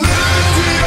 Liberty!